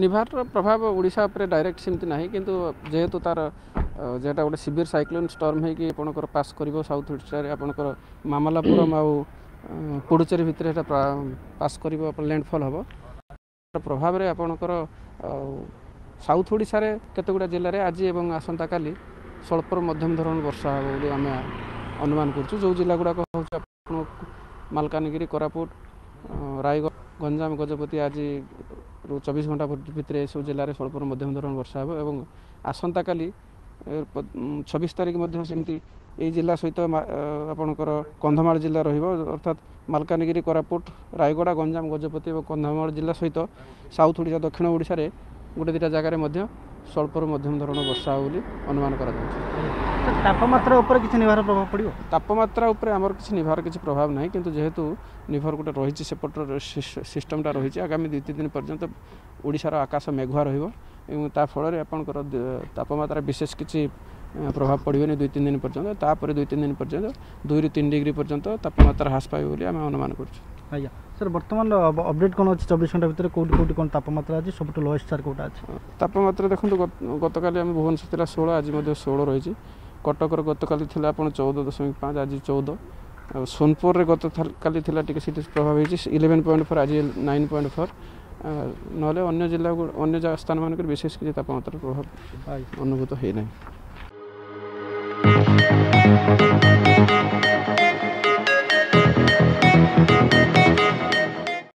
ନିଭାରର ପ୍ରଭାବ ଓଡ଼ିଶା ଉପରେ ଡାଇରେକ୍ଟ ସେମିତି ନାହିଁ କିନ୍ତୁ ଯେହେତୁ ତା'ର ଯେଉଁଟା ଗୋଟେ ସିଭିୟର ସାଇକ୍ଲୋନ୍ ଷ୍ଟର୍ମ ହେଇକି ଆପଣଙ୍କର ପାସ୍ କରିବ ସାଉଥ୍ ଓଡ଼ିଶାରେ ଆପଣଙ୍କର ମାମଲାପୁରମ୍ ଆଉ ପୁଡ଼ୁଚେରୀ ଭିତରେ ସେଇଟା ପାସ୍ କରିବ ଆପଣ ଲ୍ୟାଣ୍ଡଫଲ୍ ହେବ ପ୍ରଭାବରେ ଆପଣଙ୍କର ସାଉଥ୍ ଓଡ଼ିଶାରେ କେତେଗୁଡ଼ା ଜିଲ୍ଲାରେ ଆଜି ଏବଂ ଆସନ୍ତାକାଲି ସ୍ୱଳ୍ପରୁ ମଧ୍ୟମ ଧରଣର ବର୍ଷା ହେବ ବୋଲି ଆମେ ଅନୁମାନ କରୁଛୁ ଯେଉଁ ଜିଲ୍ଲାଗୁଡ଼ାକ ହେଉଛି ଆପଣ ମାଲକାନଗିରି କୋରାପୁଟ ରାୟଗଡ଼ ଗଞ୍ଜାମ ଗଜପତି ଆଜି ଚବିଶ ଘଣ୍ଟା ଭିତରେ এসব ଜିଲ୍ଲାରେ স্বল্পর মধ্যম ধরনের বর্ষা ହେବ ଏବଂ ଆସନ୍ତାକାଲି ଛବିଶ ତାରିଖ ମଧ୍ୟ ସେମିତି ଏହି ଜିଲ୍ଲା ସହିତ ଆପଣଙ୍କର କନ୍ଧମାଳ ଜିଲ୍ଲା ରହିବ ଅର୍ଥାତ୍ ମାଲକାନଗିରି କୋରାପୁଟ ରାୟଗଡ଼ା ଗଞ୍ଜାମ ଗଜପତି ଏବଂ କନ୍ଧମାଳ ଜିଲ୍ଲା ସହିତ ସାଉଥ୍ ଓଡ଼ିଶା ଦକ୍ଷିଣ ଓଡ଼ିଶାରେ ଗୋଟେ ଦୁଇଟା ଜାଗାରେ ମଧ୍ୟ স্বল্পରୁ ମଧ୍ୟମ ধরনের বর্ষা হব বলে অনুমান করা যাচ্ছে তাপমাত্রা উপরে কিছু নিভার প্রভাব পড়ব তাপমাত্রা উপরে আমার কিছু নিভার কিছু প্রভাব নাই কিন্তু যেহেতু নিভার গোটে রয়েছে সেপটর সিস্টমটা রয়েছে আগামী দুই তিন দিন পর্যন্ত ওড়িশার আকাশ মেঘুয়া রহব এবং তা ফଳରେ আপনার তাপমাত্রা বিশেষ কিছু প্রভাব পড়বে দুই তিন দিন পর্যন্ত তাপরে দুই তিন দিন পর্যন্ত দুই রু তিন ডিগ্রি পর্যন্ত তাপমাত্রা হ্রাস পাইব বলে আমি অনুমান করছি আজ্ঞা স্যার বর্তমান অপডেট কোণ আছে চব্বিশ ঘন্টা ভিতরে কোটি কোটি কোণ তাপমাত্রা আছে সবুঠু লোয়েস্ট স্যার কোটা আছে তাপমাত্রা দেখুন গতকালি আমি ভুবনেশ্বর লা ষোল আজ মধ্যে ষোল রয়েছে কটকর গতকালি লা আপনার চৌদ দশমিক পাঁচ আজ চৌদ সোনপুরের গতকালি লা টিকে সেটি প্রভাব হয়েছে ইলেভেন পয়েন্ট ফোর আজ নাইন পয়েন্ট ফোর নহলে অন্য জেলা অন্য স্থান মানকরে বিশেষ কিছু তাপমাত্রার প্রভাব অনুভূত হয়ে নাই